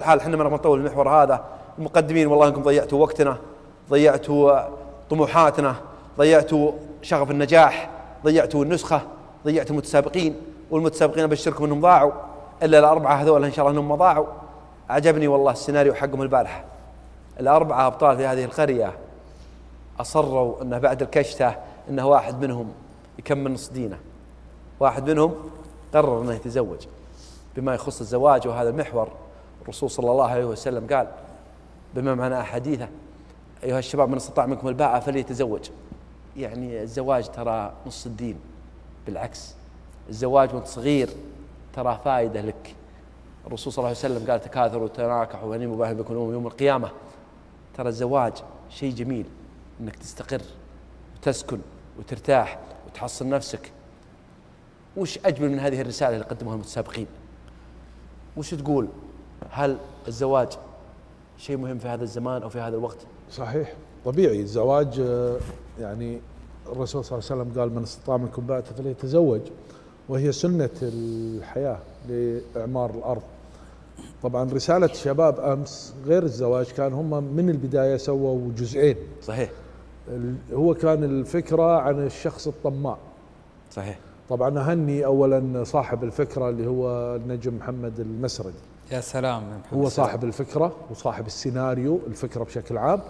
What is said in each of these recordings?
الحال إحنا ما نبغى نطول المحور هذا. المقدمين والله إنكم ضيعتوا وقتنا ضيعتوا طموحاتنا ضيعتوا شغف النجاح ضيعتوا النسخة ضيعتوا المتسابقين والمتسابقين أبشركم إنهم ضاعوا إلا الأربعة هذول إن شاء الله إنهم ما ضاعوا. عجبني والله السيناريو حقهم البارحة. الأربعة أبطال في هذه القرية أصروا إنه بعد الكشتة إنه واحد منهم يكمل نص دينه. واحد منهم قرر إنه يتزوج بما يخص الزواج وهذا المحور. الرسول صلى الله عليه وسلم قال بما معنى أحاديثه أيها الشباب من استطاع منكم الباءة فليتزوج. يعني الزواج ترى نص الدين بالعكس. الزواج وانت صغير ترى فائدة لك. الرسول صلى الله عليه وسلم قال تكاثروا وتناكحوا وهنيموا باهل بكم يوم القيامة. ترى الزواج شيء جميل إنك تستقر وتسكن وترتاح وتحصن نفسك. وش أجمل من هذه الرسالة اللي قدموها المتسابقين؟ وش تقول؟ هل الزواج شيء مهم في هذا الزمان أو في هذا الوقت؟ صحيح. طبيعي. الزواج آه، يعني الرسول صلى الله عليه وسلم قال من استطاع منكم باءة فليتزوج. وهي سنة الحياة لإعمار الأرض. طبعا رسالة الشباب أمس غير الزواج كان هم من البداية سووا جزئين. صحيح. هو كان الفكرة عن الشخص الطماع. صحيح. طبعا أهني أولا صاحب الفكرة اللي هو النجم محمد المسردي يا سلام يا محمد هو صاحب الفكرة وصاحب السيناريو الفكرة بشكل عام.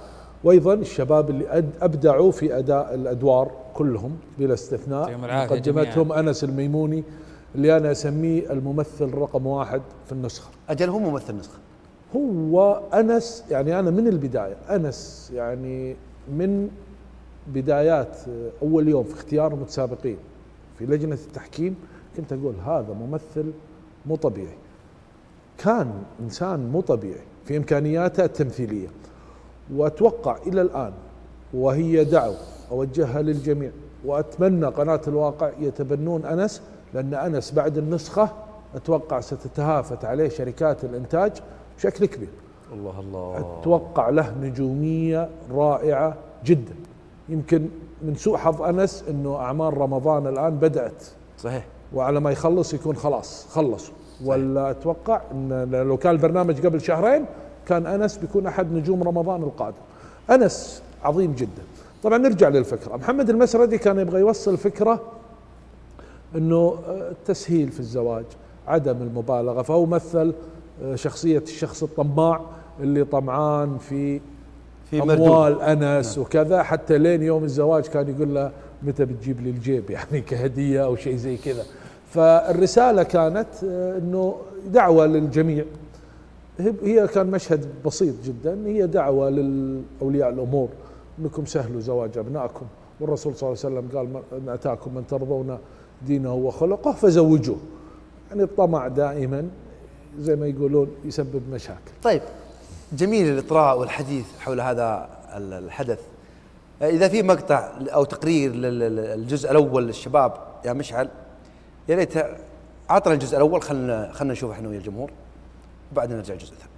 وأيضا الشباب اللي أد- أبدعوا في أداء الأدوار كلهم بلا استثناء. مقدمتهم أنس الميموني اللي أنا أسميه الممثل رقم واحد في النسخة. أجل هو ممثل نسخه هو أنس يعني أنا من البداية أنس يعني من بدايات أول يوم في اختيار المتسابقين في لجنة التحكيم كنت أقول هذا ممثل مو طبيعي. كان إنسان مو طبيعي في إمكانياته التمثيلية وأتوقع إلى الآن وهي دعوة أوجهها للجميع وأتمنى قناة الواقع يتبنون أنس لأن أنس بعد النسخة أتوقع ستتهافت عليه شركات الإنتاج بشكل كبير. الله الله. أتوقع له نجومية رائعة جدا. يمكن من سوء حظ أنس إنه اعمال رمضان الآن بدأت. صحيح. وعلى ما يخلص يكون خلاص خلصوا. ولا أتوقع إن لو كان البرنامج قبل شهرين كان أنس بيكون أحد نجوم رمضان القادم. أنس عظيم جدا. طبعا نرجع للفكرة. محمد المسردي كان يبغى يوصل فكرة إنه آه، التسهيل في الزواج عدم المبالغة. فهو مثل آه، شخصية الشخص الطماع اللي طمعان في في أموال أنس وكذا حتى لين يوم الزواج كان يقول له متى بتجيب لي الجيب؟ يعني كهدية أو شيء زي كذا. فالرسالة كانت آه، إنه دعوة للجميع. هي- كان مشهد بسيط جدا. هي دعوة لاولياء الأمور. إنكم سهلوا زواج أبنائكم. والرسول صلى الله عليه وسلم قال إن أتاكم من ترضون دينه وخلقه فزوجوه. يعني الطمع دائما زي ما يقولون يسبب مشاكل. طيب جميل الاطراء والحديث حول هذا ال- الحدث. إذا في مقطع أو تقرير للجزء الأول للشباب يا مشعل؟ يا ريت عطنا الجزء الأول خلنا خلنا نشوف إحنا ويا الجمهور وبعدين نرجع الجزء الثاني.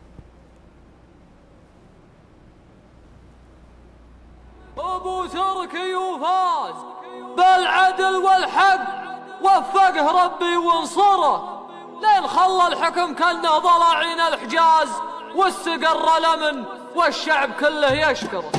أبو تركي وفاز بالعدل والحق وفقه ربي وانصره. لين خلى الحكم كانه ضلاعين الحجاز واستقر لمن والشعب كله يشكره.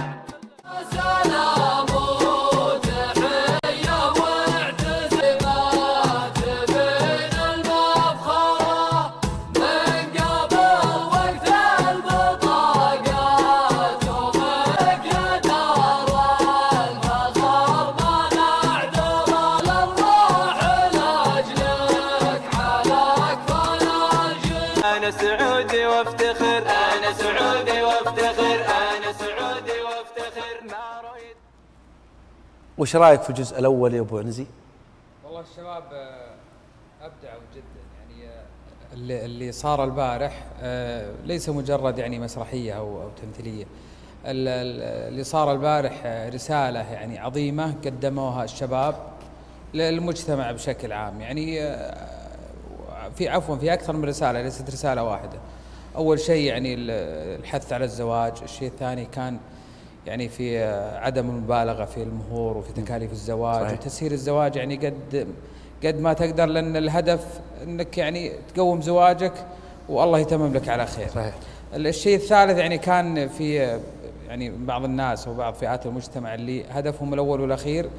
أنا سعودي وأفتخر. أنا سعودي وأفتخر. أنا سعودي وأفتخر. ما رأيت وش رأيك في الجزء الأول يا أبو عنزي؟ والله الشباب آه، أبدعوا جدا. يعني آه، اللي اللي صار البارح آه، ليس مجرد يعني مسرحية أو أو تمثيلية. ال- ال- اللي صار البارح رسالة يعني عظيمة قدموها الشباب للمجتمع بشكل عام. يعني في عفوا في أكثر من رسالة ليست رسالة واحدة. أول شيء يعني ال- الحث على الزواج. الشيء الثاني كان يعني في عدم المبالغة في المهور وفي تكاليف الزواج. صحيح. وتسهيل الزواج يعني قد قد ما تقدر لأن الهدف إنك يعني تقوم زواجك والله يتمم لك على خير. صحيح. الشيء الثالث يعني كان في يعني بعض الناس وبعض فئات المجتمع اللي هدفهم الأول والأخير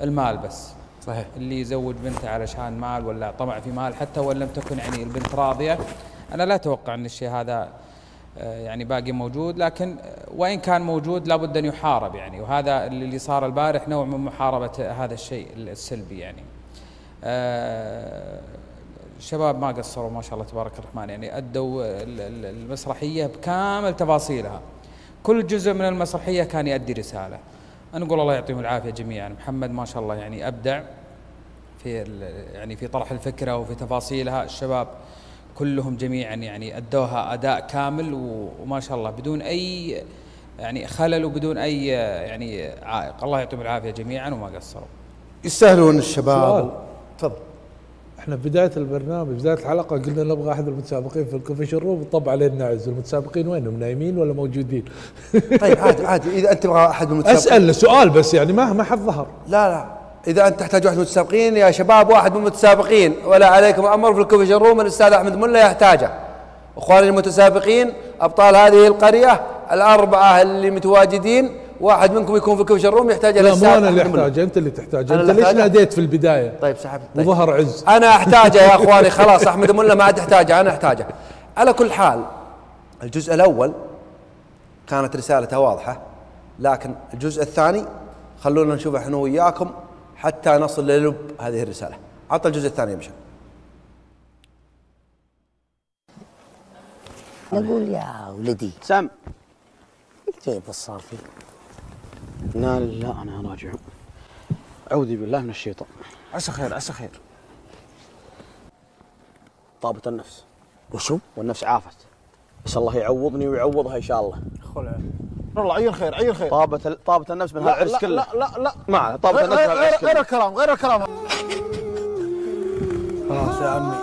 المال بس. صحيح اللي يزوج بنته علشان مال ولا طمع في مال حتى وإن لم تكن يعني البنت راضية أنا لا أتوقع أن الشيء هذا آه، يعني باقي موجود لكن آه، وإن كان موجود لابد أن يحارب يعني وهذا اللي صار البارح نوع من محاربة هذا الشيء السلبي يعني. آه، الشباب ما قصروا ما شاء الله تبارك الرحمن يعني أدوا ال- ال- المسرحية بكامل تفاصيلها. كل جزء من المسرحية كان يؤدي رسالة. أنا نقول الله يعطيهم العافية جميعا، محمد ما شاء الله يعني أبدع في ال- يعني في طرح الفكرة وفي تفاصيلها، الشباب كلهم جميعا يعني أدوها أداء كامل وما شاء الله بدون أي يعني خلل وبدون أي يعني عائق، الله يعطيهم العافية جميعا وما قصروا. يستاهلون الشباب. تفضل. إحنا في بداية البرنامج بداية الحلقة قلنا نبغى أحد المتسابقين في الكوفي روم وطب علينا عز المتسابقين وينهم نايمين ولا موجودين؟ طيب عادي عادي. إذا أنت تبغى أحد المتسابقين أسأل سؤال بس يعني ما ما حد ظهر. لا لا. إذا أنت تحتاج واحد من المتسابقين يا شباب واحد من المتسابقين. ولا عليكم أمر في الكوفي روم الأستاذ أحمد ملا يحتاجه. إخواني المتسابقين أبطال هذه القرية الأربعة اللي متواجدين واحد منكم يكون في الكوفي روم يحتاج لا الاستاذ مو أنا اللي أحمد ملا. احتاج أنت اللي تحتاج أنا أنت اللي ليش؟ ناديت في البداية طيب سحبت طيب. وظهر عز أنا أحتاجه يا أخواني خلاص أحمد ملا ما عاد أحتاجه أنا أحتاجه على كل حال الجزء الأول كانت رسالته واضحة لكن الجزء الثاني خلونا نشوف إحنا وياكم حتى نصل للب هذه الرسالة عطى الجزء الثاني يمشي نقول يا ولدي سم كيف صار فيك؟ إنا لله أنا راجع. أعوذ بالله من الشيطان. عسى خير عسى خير. طابت النفس. وشو؟ والنفس عافت. بس الله يعوضني ويعوضها إن شاء الله. والله عين خير عين خير. طابت ال- طابت النفس من هالعرس كله. لا لا لا. ما عليه طابت النفس من هالعرس كله. الكلام غير الكلام. خلاص يا عمي.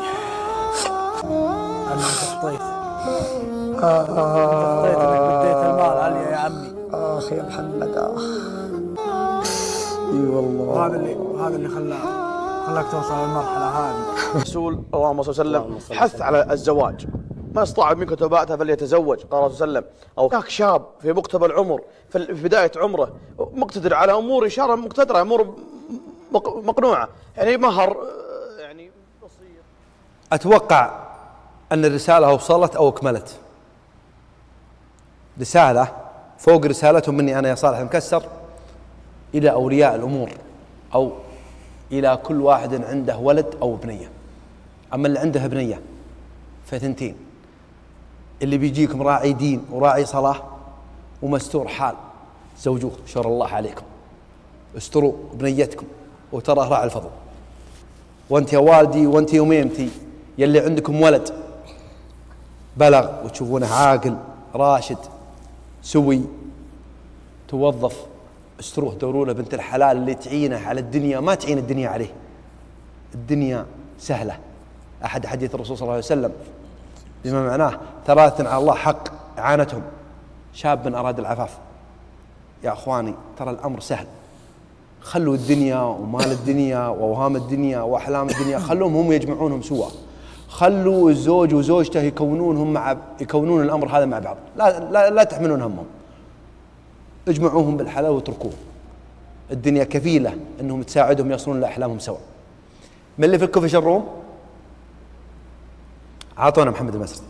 عمي تخطيت تخطيت إنك بديت المال علي اخ يا محمد. اخ إي والله. هذا اللي هذا اللي خلاك خلاك توصل للمرحلة هذه. رسول اللهم صل وسلم حث على الزواج. ما استطاع منكم تباءتها فليتزوج قال الرسول صلى الله عليه وسلم. أو هناك شاب في مقتبل العمر في بداية عمره مقتدر على أمور إشارة مقتدرة أمور مق- مقنوعة. يعني مهر آه، يعني أتوقع أن الرسالة وصلت أو أكملت. رسالة فوق رسالتهم مني أنا يا صالح المكسر إلى أولياء الأمور أو إلى كل واحد عنده ولد أو بنيه أما اللي عنده بنيه فثنتين. اللي بيجيكم راعي دين وراعي صلاة ومستور حال زوجوه شر الله عليكم. استروا بنيتكم وترى راعي الفضل. وانت يا والدي وانت يا أميمتي يلي عندكم ولد بلغ وتشوفونه عاقل راشد سوي توظف استروه دوروا له بنت الحلال اللي تعينه على الدنيا ما تعين الدنيا عليه. الدنيا سهلة. أحد حديث الرسول صلى الله عليه وسلم بما معناه ثلاثة على الله حق اعانتهم شاب أراد العفاف. يا أخواني ترى الأمر سهل. خلوا الدنيا ومال الدنيا وأوهام الدنيا وأحلام الدنيا خلوهم هم يجمعونهم سوا. خلوا الزوج وزوجته يكونونهم مع يكونون الأمر هذا مع بعض. لا لا, لا تحملون همهم. اجمعوهم بالحلال واتركوه. الدنيا كفيلة إنهم تساعدهم يصلون لاحلامهم سوا. من اللي في الكوفي شروم اعطونا محمد المسري.